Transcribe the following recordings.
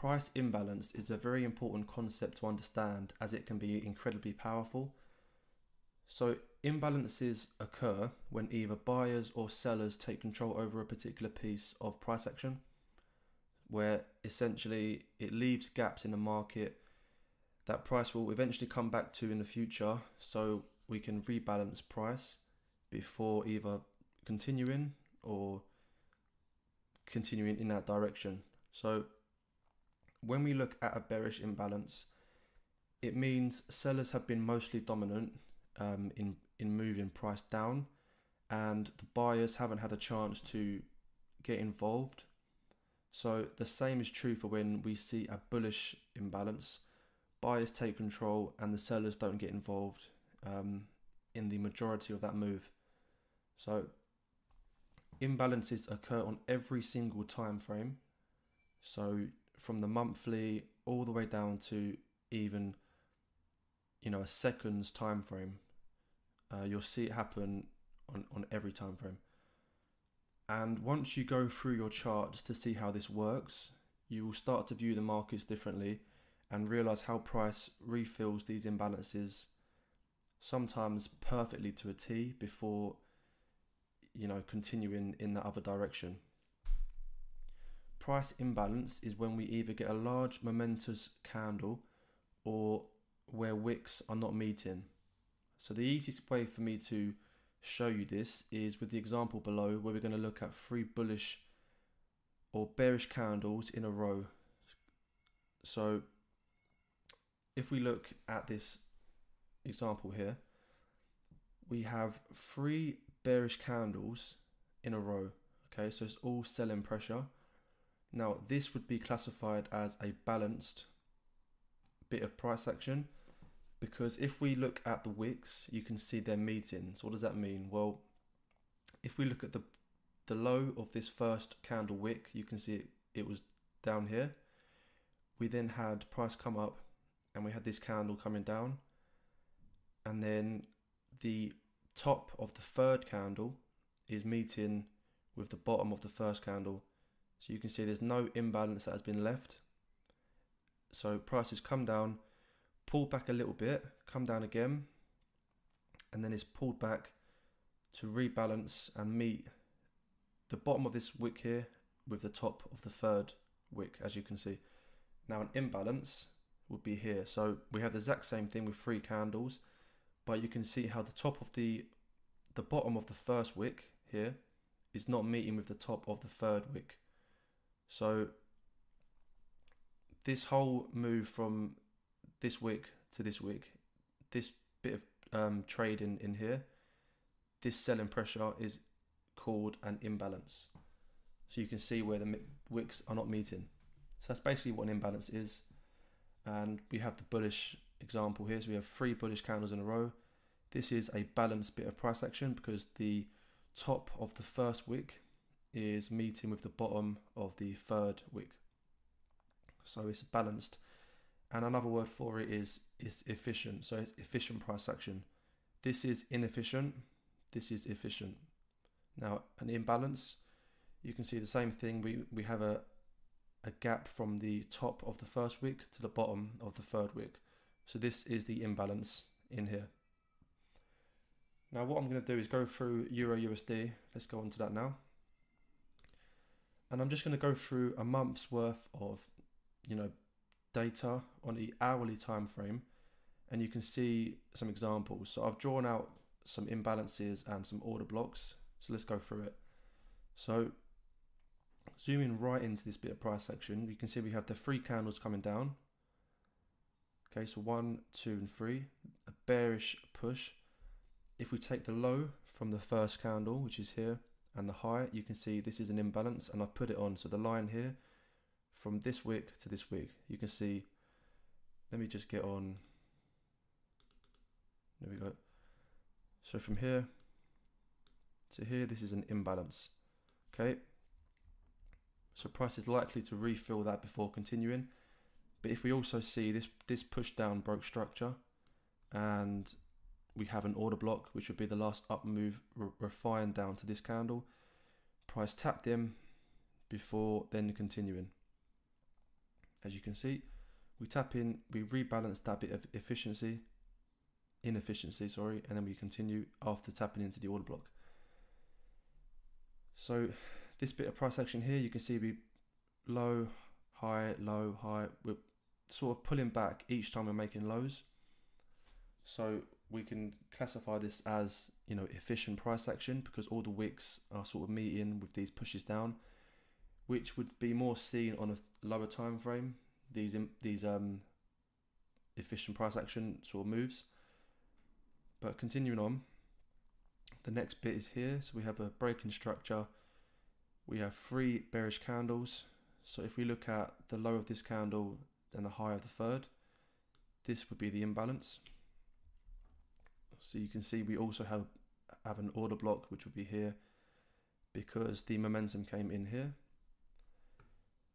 price imbalance is a very important concept to understand as it can be incredibly powerful. So, imbalances occur when either buyers or sellers take control over a particular piece of price action, where essentially it leaves gaps in the market that price will eventually come back to in the future so we can rebalance price before either continuing or continuing in that direction. So when we look at a bearish imbalance, it means sellers have been mostly dominant um, in in moving price down, and the buyers haven't had a chance to get involved. So the same is true for when we see a bullish imbalance. Buyers take control and the sellers don't get involved um, in the majority of that move. So imbalances occur on every single time frame. So from the monthly all the way down to even you know a seconds time frame. Uh, you'll see it happen on, on every time frame. And once you go through your chart just to see how this works, you will start to view the markets differently and realize how price refills these imbalances sometimes perfectly to a T before you know continuing in the other direction. Price imbalance is when we either get a large momentous candle or where wicks are not meeting. So the easiest way for me to show you this is with the example below where we're going to look at three bullish or bearish candles in a row. So if we look at this example here, we have three bearish candles in a row. Okay, so it's all selling pressure. Now, this would be classified as a balanced bit of price action because if we look at the wicks, you can see they're meeting. So what does that mean? Well, if we look at the the low of this first candle wick, you can see it, it was down here. We then had price come up and we had this candle coming down. And then the top of the third candle is meeting with the bottom of the first candle so you can see there's no imbalance that has been left. So prices come down, pull back a little bit, come down again, and then it's pulled back to rebalance and meet the bottom of this wick here with the top of the third wick, as you can see. Now an imbalance would be here. So we have the exact same thing with three candles, but you can see how the top of the the bottom of the first wick here is not meeting with the top of the third wick. So this whole move from this wick to this wick, this bit of um, trade in, in here, this selling pressure is called an imbalance. So you can see where the wicks are not meeting. So that's basically what an imbalance is. And we have the bullish example here. So we have three bullish candles in a row. This is a balanced bit of price action because the top of the first wick is meeting with the bottom of the third wick. So it's balanced. And another word for it is is efficient. So it's efficient price action. This is inefficient. This is efficient. Now an imbalance, you can see the same thing. We we have a a gap from the top of the first wick to the bottom of the third wick. So this is the imbalance in here. Now what I'm going to do is go through Euro USD. Let's go on to that now and I'm just going to go through a month's worth of, you know, data on the hourly time frame, and you can see some examples. So I've drawn out some imbalances and some order blocks. So let's go through it. So zooming right into this bit of price section, you can see we have the three candles coming down. Okay, so one, two, and three, a bearish push. If we take the low from the first candle, which is here, and the high, you can see this is an imbalance and I've put it on. So the line here from this wick to this wick, you can see, let me just get on, there we go. So from here to here, this is an imbalance, okay? So price is likely to refill that before continuing. But if we also see this, this push down broke structure and we have an order block, which would be the last up move re refined down to this candle. Price tapped in before then continuing. as you can see. We tap in, we rebalance that bit of efficiency, inefficiency, sorry, and then we continue after tapping into the order block. So this bit of price action here, you can see we low, high, low, high. We're sort of pulling back each time we're making lows. So we can classify this as you know efficient price action because all the wicks are sort of meeting with these pushes down, which would be more seen on a lower time frame. These these um efficient price action sort of moves. But continuing on, the next bit is here. So we have a breaking structure. We have three bearish candles. So if we look at the low of this candle and the high of the third, this would be the imbalance. So you can see we also have, have an order block, which would be here because the momentum came in here.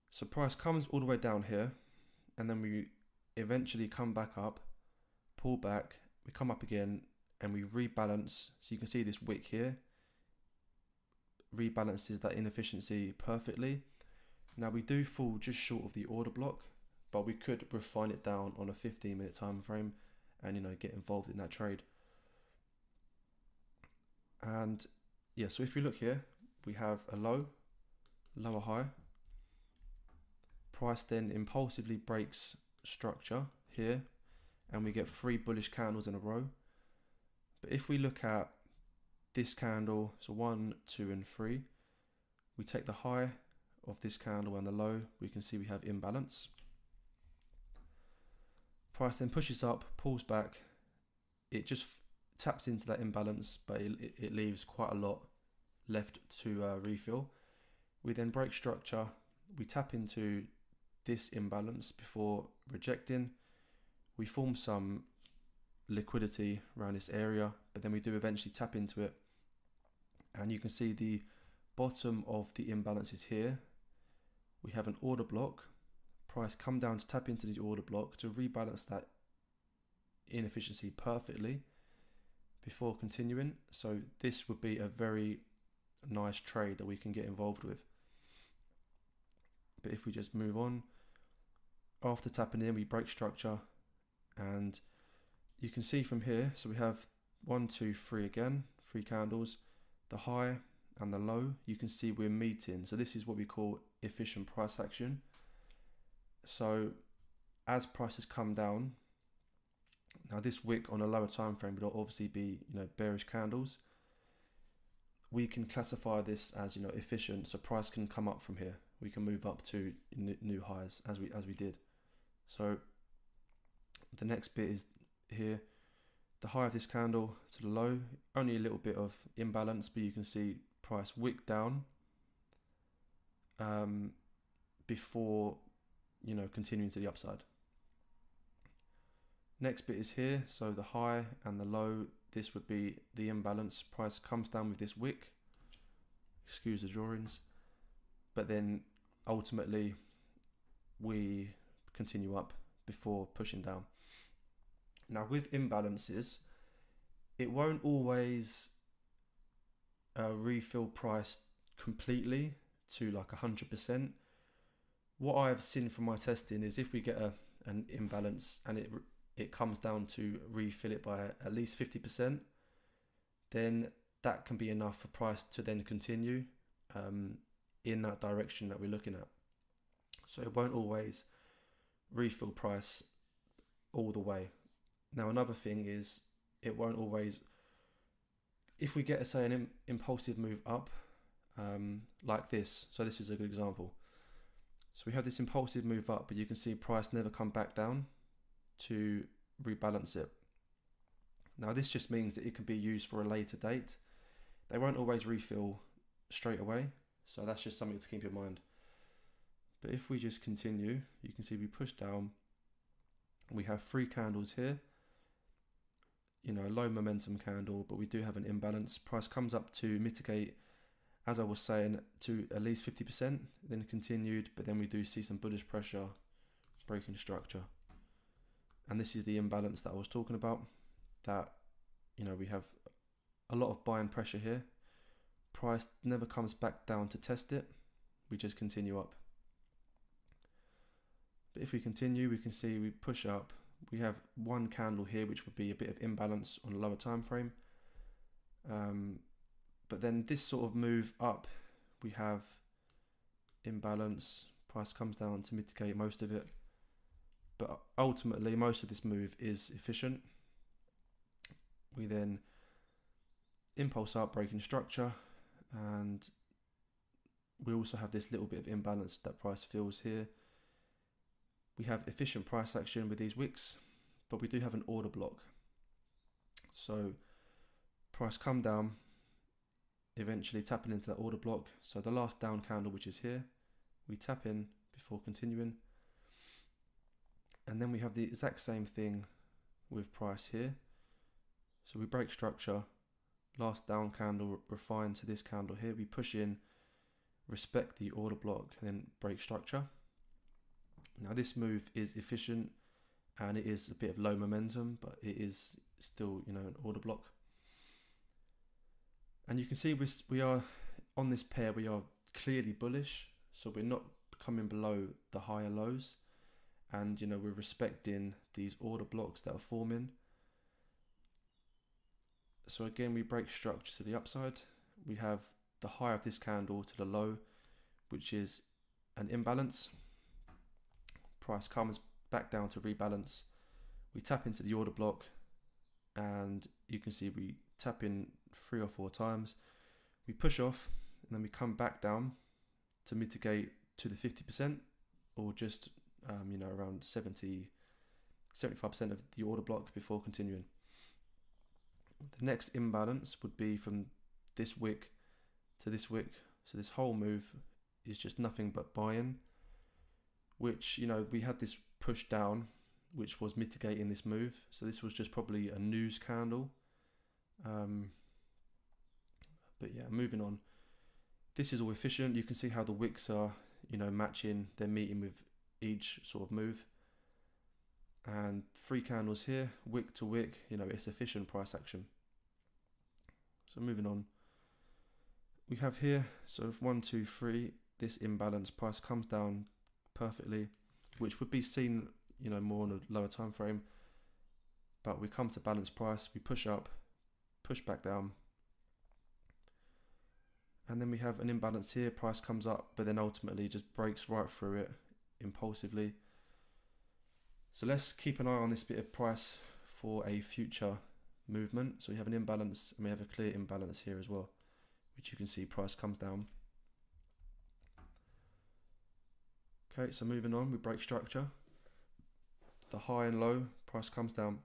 So price comes all the way down here and then we eventually come back up, pull back, we come up again and we rebalance. So you can see this wick here rebalances that inefficiency perfectly. Now we do fall just short of the order block, but we could refine it down on a 15 minute time frame and you know get involved in that trade. And yeah, so if we look here, we have a low, lower high. Price then impulsively breaks structure here and we get three bullish candles in a row. But if we look at this candle, so one, two, and three, we take the high of this candle and the low, we can see we have imbalance. Price then pushes up, pulls back, it just taps into that imbalance, but it, it leaves quite a lot left to uh, refill. We then break structure, we tap into this imbalance before rejecting. We form some liquidity around this area, but then we do eventually tap into it. And you can see the bottom of the imbalances here. We have an order block. Price come down to tap into the order block to rebalance that inefficiency perfectly before continuing. So this would be a very nice trade that we can get involved with. But if we just move on, after tapping in, we break structure and you can see from here, so we have one, two, three again, three candles, the high and the low, you can see we're meeting. So this is what we call efficient price action. So as prices come down, now this wick on a lower time frame would obviously be, you know, bearish candles. We can classify this as, you know, efficient. So price can come up from here. We can move up to new highs as we as we did. So the next bit is here. The high of this candle to the low, only a little bit of imbalance, but you can see price wick down um, before you know continuing to the upside. Next bit is here, so the high and the low, this would be the imbalance. Price comes down with this wick, excuse the drawings, but then ultimately we continue up before pushing down. Now with imbalances, it won't always uh, refill price completely to like 100%. What I've seen from my testing is if we get a, an imbalance and it it comes down to refill it by at least 50%, then that can be enough for price to then continue um, in that direction that we're looking at. So it won't always refill price all the way. Now, another thing is it won't always, if we get, a, say, an Im- impulsive move up um, like this, so this is a good example. So we have this impulsive move up, but you can see price never come back down to rebalance it. Now, this just means that it can be used for a later date. They won't always refill straight away, so that's just something to keep in mind. But if we just continue, you can see we push down. We have three candles here you know, low momentum candle, but we do have an imbalance. Price comes up to mitigate, as I was saying, to at least 50%, then continued, but then we do see some bullish pressure breaking structure. And this is the imbalance that I was talking about, that, you know, we have a lot of buying pressure here. Price never comes back down to test it. We just continue up. But if we continue, we can see we push up. We have one candle here, which would be a bit of imbalance on a lower time frame. Um, but then this sort of move up, we have imbalance. Price comes down to mitigate most of it. But ultimately, most of this move is efficient. We then impulse up, breaking structure, and we also have this little bit of imbalance that price feels here. We have efficient price action with these wicks, but we do have an order block. So price come down, eventually tapping into that order block. So the last down candle, which is here, we tap in before continuing. And then we have the exact same thing with price here. So we break structure, last down candle refined to this candle here. We push in, respect the order block, and then break structure. Now this move is efficient and it is a bit of low momentum, but it is still, you know, an order block. And you can see we, we are on this pair, we are clearly bullish. So we're not coming below the higher lows. And, you know, we're respecting these order blocks that are forming. So again, we break structure to the upside. We have the high of this candle to the low, which is an imbalance. Price comes back down to rebalance. We tap into the order block and you can see we tap in three or four times. We push off and then we come back down to mitigate to the 50% or just, um, you know, around 70, 75% of the order block before continuing. The next imbalance would be from this wick to this wick. So this whole move is just nothing but buying, which, you know, we had this push down, which was mitigating this move. So this was just probably a news candle. Um, but yeah, moving on. This is all efficient. You can see how the wicks are, you know, matching. They're meeting with each sort of move. And three candles here, wick to wick, you know, it's efficient price action. So moving on. We have here, so if one, two, three, this imbalance price comes down perfectly, which would be seen, you know, more on a lower time frame. But we come to balance price, we push up, push back down, and then we have an imbalance here price comes up but then ultimately just breaks right through it impulsively. So let's keep an eye on this bit of price for a future movement. So we have an imbalance and we have a clear imbalance here as well which you can see price comes down. Okay so moving on we break structure. The high and low price comes down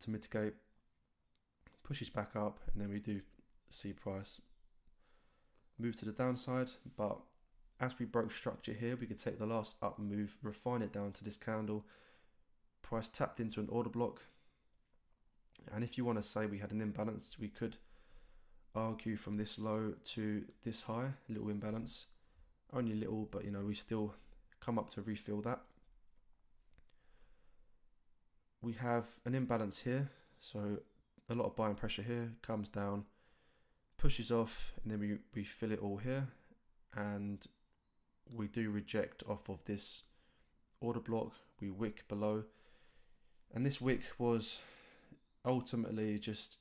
to mitigate pushes back up and then we do see price move to the downside, but as we broke structure here, we could take the last up move, refine it down to this candle, price tapped into an order block. And if you want to say we had an imbalance, we could argue from this low to this high—a little imbalance. Only little, but you know, we still come up to refill that. We have an imbalance here, so a lot of buying pressure here comes down pushes off and then we, we fill it all here and we do reject off of this order block. We wick below. And this wick was ultimately just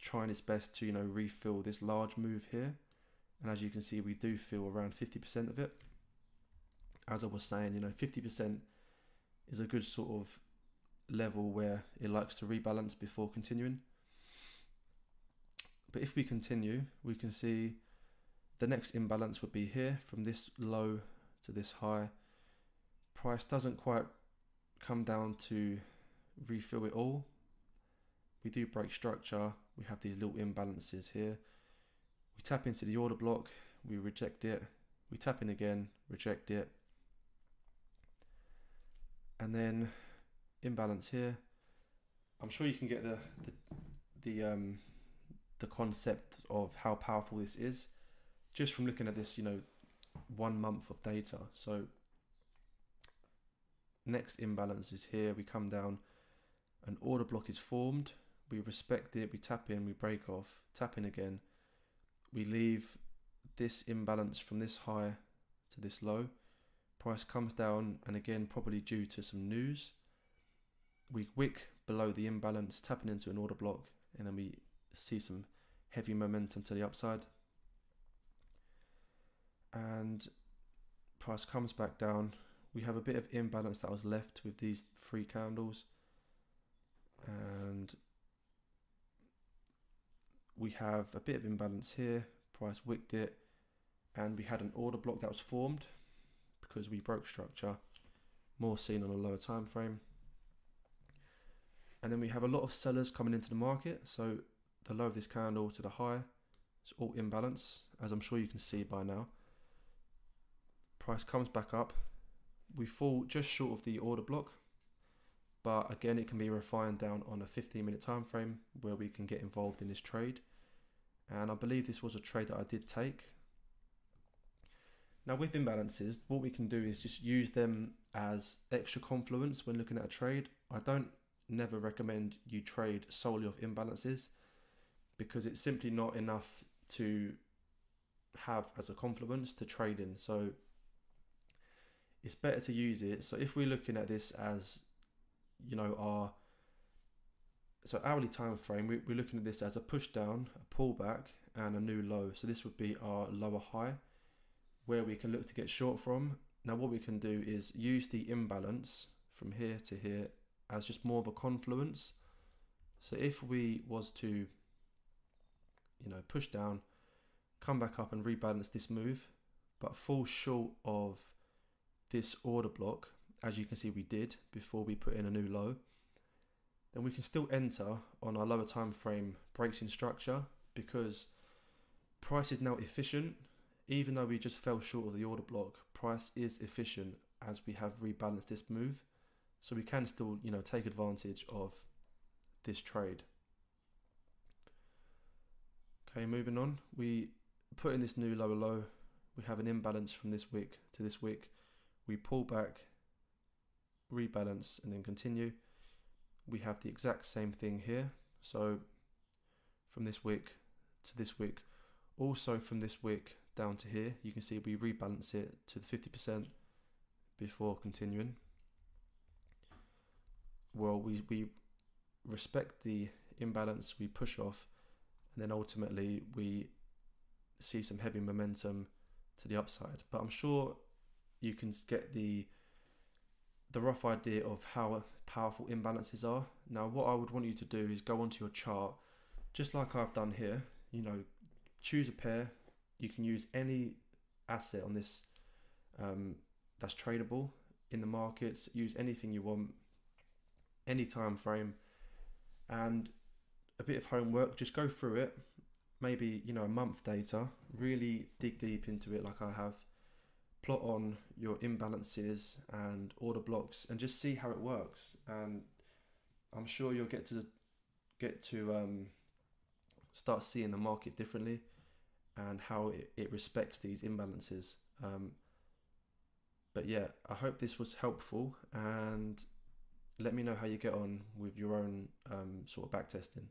trying its best to you know refill this large move here. And as you can see we do feel around 50% of it. As I was saying you know 50% is a good sort of level where it likes to rebalance before continuing. But if we continue, we can see the next imbalance would be here from this low to this high. Price doesn't quite come down to refill it all. We do break structure. We have these little imbalances here. We tap into the order block. We reject it. We tap in again, reject it. And then imbalance here. I'm sure you can get the the, the um, the concept of how powerful this is just from looking at this, you know, one month of data. So next imbalance is here. We come down, an order block is formed. We respect it. We tap in. We break off. Tap in again. We leave this imbalance from this high to this low. Price comes down, and again, probably due to some news, we wick below the imbalance, tapping into an order block, and then we see some heavy momentum to the upside. And price comes back down. We have a bit of imbalance that was left with these three candles. And we have a bit of imbalance here. Price wicked it. And we had an order block that was formed because we broke structure. More seen on a lower time frame. And then we have a lot of sellers coming into the market. So the low of this candle to the high, it's all imbalance, as I'm sure you can see by now. Price comes back up. We fall just short of the order block, but again, it can be refined down on a 15 minute time frame where we can get involved in this trade. And I believe this was a trade that I did take. Now, with imbalances, what we can do is just use them as extra confluence when looking at a trade. I don't never recommend you trade solely off imbalances because it's simply not enough to have as a confluence to trade in. So it's better to use it. So if we're looking at this as, you know, our so hourly time frame, we, we're looking at this as a push down, a pullback, and a new low. So this would be our lower high, where we can look to get short from. Now what we can do is use the imbalance from here to here as just more of a confluence. So if we was to, you know, push down, come back up and rebalance this move, but fall short of this order block, as you can see we did before we put in a new low, then we can still enter on our lower time frame breaks in structure because price is now efficient. Even though we just fell short of the order block, price is efficient as we have rebalanced this move. So we can still, you know, take advantage of this trade. Okay, moving on. We put in this new lower low. We have an imbalance from this wick to this wick we pull back, rebalance, and then continue. We have the exact same thing here. So from this wick to this wick, also from this wick down to here, you can see we rebalance it to the 50% before continuing. Well, we, we respect the imbalance, we push off, and then ultimately we see some heavy momentum to the upside. But I'm sure you can get the the rough idea of how powerful imbalances are. Now, what I would want you to do is go onto your chart, just like I've done here. You know, choose a pair. You can use any asset on this um, that's tradable in the markets. Use anything you want, any time frame, and a bit of homework. Just go through it. Maybe you know a month data. Really dig deep into it, like I have plot on your imbalances and order blocks and just see how it works. And i'm sure you'll get to get to um, start seeing the market differently and how it, it respects these imbalances. Um, but yeah i hope this was helpful and let me know how you get on with your own um, sort of back testing